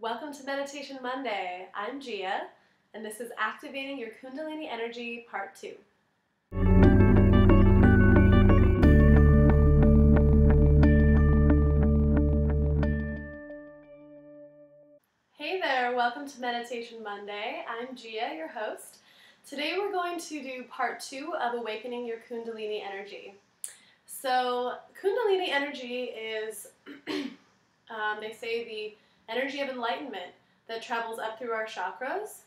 Welcome to Meditation Monday. I'm Gia, and this is Activating Your Kundalini Energy Part 2. Hey there, welcome to Meditation Monday. I'm Gia, your host. Today we're going to do part two of Awakening Your Kundalini Energy. So, Kundalini energy is, um, they say, the energy of enlightenment that travels up through our chakras.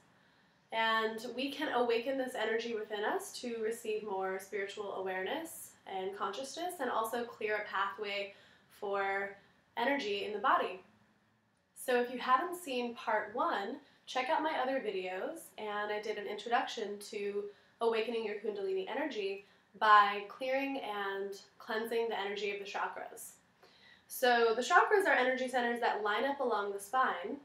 And we can awaken this energy within us to receive more spiritual awareness and consciousness and also clear a pathway for energy in the body. So if you haven't seen part one, check out my other videos and I did an introduction to awakening your kundalini energy by clearing and cleansing the energy of the chakras. So the chakras are energy centers that line up along the spine,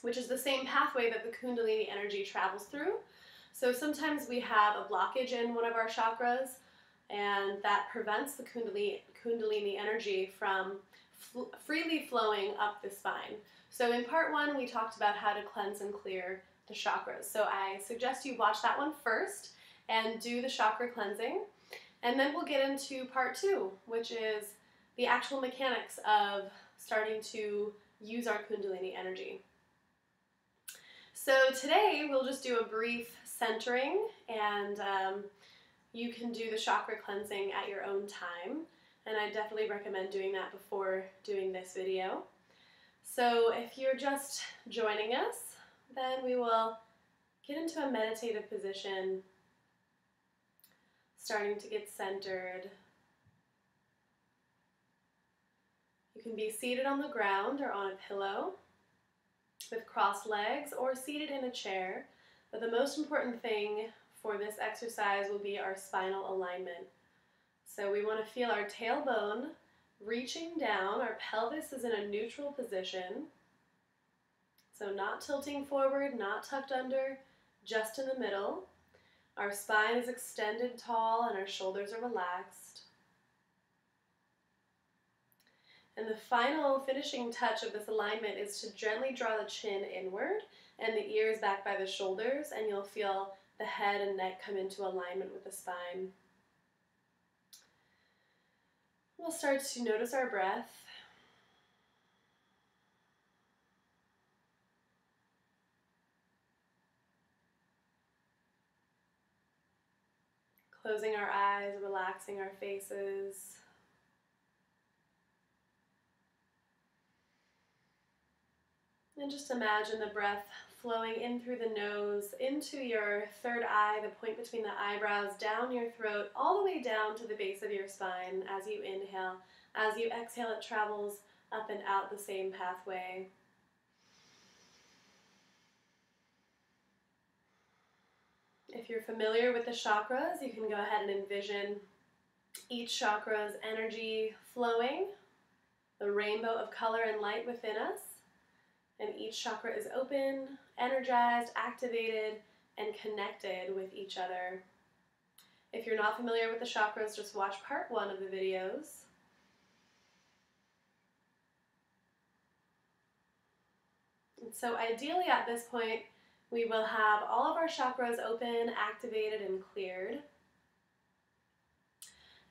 which is the same pathway that the Kundalini energy travels through. So sometimes we have a blockage in one of our chakras, and that prevents the Kundalini, Kundalini energy from fl freely flowing up the spine. So in part one, we talked about how to cleanse and clear the chakras. So I suggest you watch that one first and do the chakra cleansing. And then we'll get into part two, which is the actual mechanics of starting to use our Kundalini energy. So today we'll just do a brief centering and um, you can do the chakra cleansing at your own time and I definitely recommend doing that before doing this video. So if you're just joining us, then we will get into a meditative position, starting to get centered, You can be seated on the ground or on a pillow with crossed legs or seated in a chair. But the most important thing for this exercise will be our spinal alignment. So we want to feel our tailbone reaching down. Our pelvis is in a neutral position. So not tilting forward, not tucked under, just in the middle. Our spine is extended tall and our shoulders are relaxed. And the final finishing touch of this alignment is to gently draw the chin inward and the ears back by the shoulders, and you'll feel the head and neck come into alignment with the spine. We'll start to notice our breath. Closing our eyes, relaxing our faces. And just imagine the breath flowing in through the nose, into your third eye, the point between the eyebrows, down your throat, all the way down to the base of your spine as you inhale. As you exhale, it travels up and out the same pathway. If you're familiar with the chakras, you can go ahead and envision each chakra's energy flowing, the rainbow of color and light within us and each chakra is open, energized, activated, and connected with each other. If you're not familiar with the chakras, just watch part one of the videos. And so ideally at this point, we will have all of our chakras open, activated, and cleared.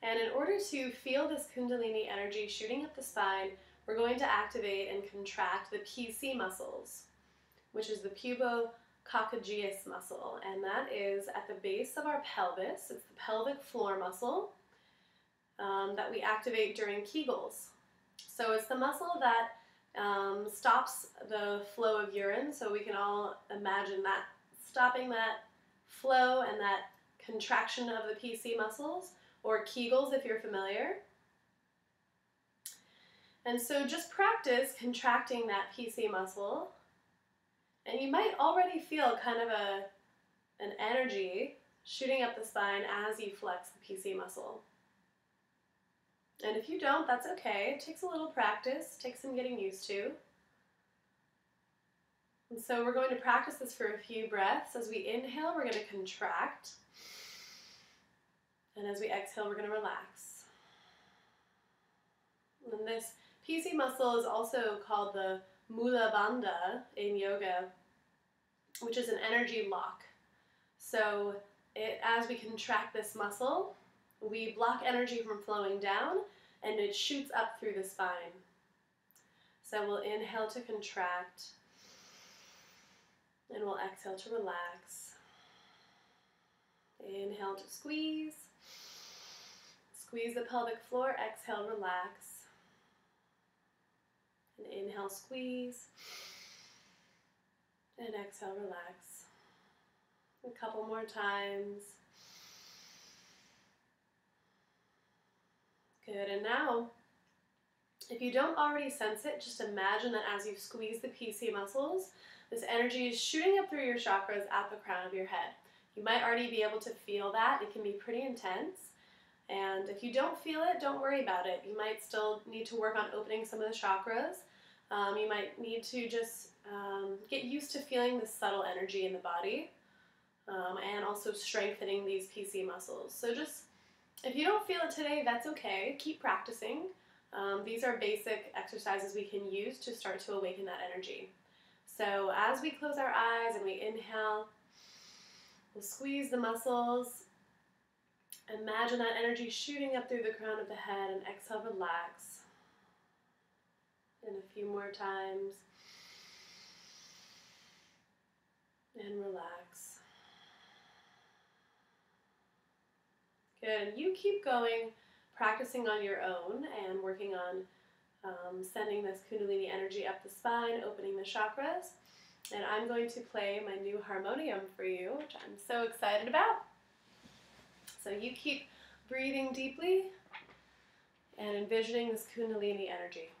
And in order to feel this Kundalini energy shooting up the spine, we're going to activate and contract the PC muscles, which is the pubococcygeus muscle, and that is at the base of our pelvis. It's the pelvic floor muscle um, that we activate during Kegels. So it's the muscle that um, stops the flow of urine, so we can all imagine that stopping that flow and that contraction of the PC muscles, or Kegels if you're familiar. And so just practice contracting that PC muscle. And you might already feel kind of a, an energy shooting up the spine as you flex the PC muscle. And if you don't, that's okay. It takes a little practice, takes some getting used to. And so we're going to practice this for a few breaths. As we inhale, we're going to contract. And as we exhale, we're going to relax. And this PC muscle is also called the Mula Bandha in yoga, which is an energy lock. So it, as we contract this muscle, we block energy from flowing down and it shoots up through the spine. So we'll inhale to contract and we'll exhale to relax. Inhale to squeeze. Squeeze the pelvic floor, exhale, relax. Inhale, squeeze. And exhale, relax. A couple more times. Good, and now, if you don't already sense it, just imagine that as you squeeze the PC muscles, this energy is shooting up through your chakras at the crown of your head. You might already be able to feel that. It can be pretty intense. And if you don't feel it, don't worry about it. You might still need to work on opening some of the chakras. Um, you might need to just um, get used to feeling this subtle energy in the body um, and also strengthening these PC muscles. So just if you don't feel it today, that's okay. Keep practicing. Um, these are basic exercises we can use to start to awaken that energy. So as we close our eyes and we inhale, we'll squeeze the muscles. Imagine that energy shooting up through the crown of the head and exhale, relax. And a few more times. And relax. Good. You keep going, practicing on your own and working on um, sending this Kundalini energy up the spine, opening the chakras. And I'm going to play my new harmonium for you, which I'm so excited about. So you keep breathing deeply and envisioning this Kundalini energy.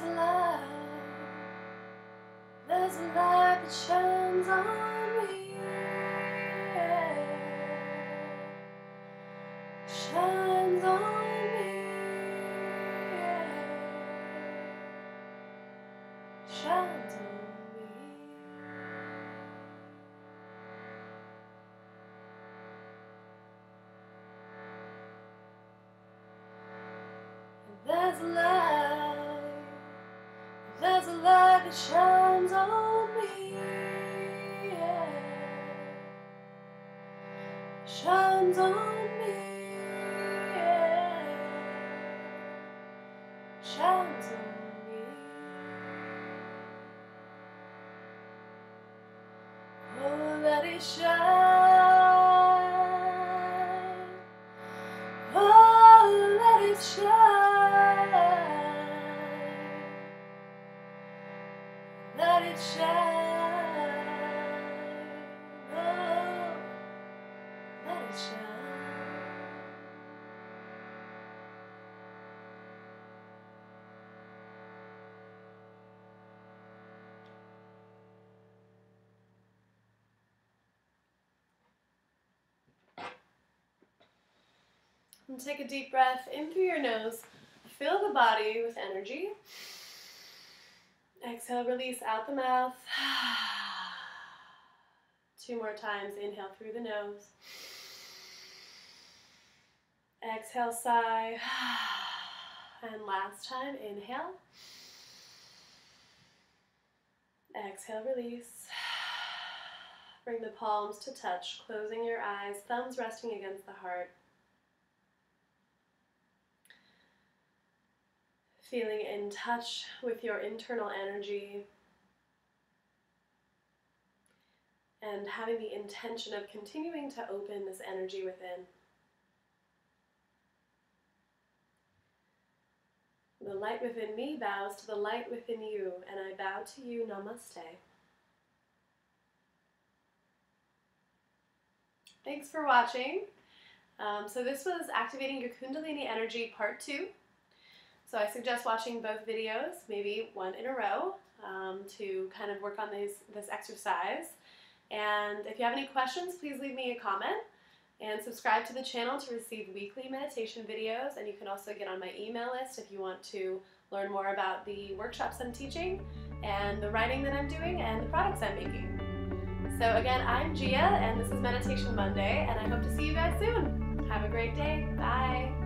There's a light, there's a light that shines on me. Shines on me. Shines on me. There's a light, shines on me. yeah. Shines on me. yeah. Shines on me. Oh, let it shine. And take a deep breath in through your nose. Fill the body with energy. Exhale, release out the mouth. Two more times. Inhale through the nose. Exhale, sigh. And last time, inhale. Exhale, release. Bring the palms to touch, closing your eyes, thumbs resting against the heart. Feeling in touch with your internal energy and having the intention of continuing to open this energy within. The light within me bows to the light within you, and I bow to you. Namaste. Thanks for watching. Um, so this was activating your Kundalini energy part two. So I suggest watching both videos, maybe one in a row, um, to kind of work on these, this exercise. And if you have any questions, please leave me a comment and subscribe to the channel to receive weekly meditation videos. And you can also get on my email list if you want to learn more about the workshops I'm teaching and the writing that I'm doing and the products I'm making. So again, I'm Gia and this is Meditation Monday and I hope to see you guys soon. Have a great day. Bye.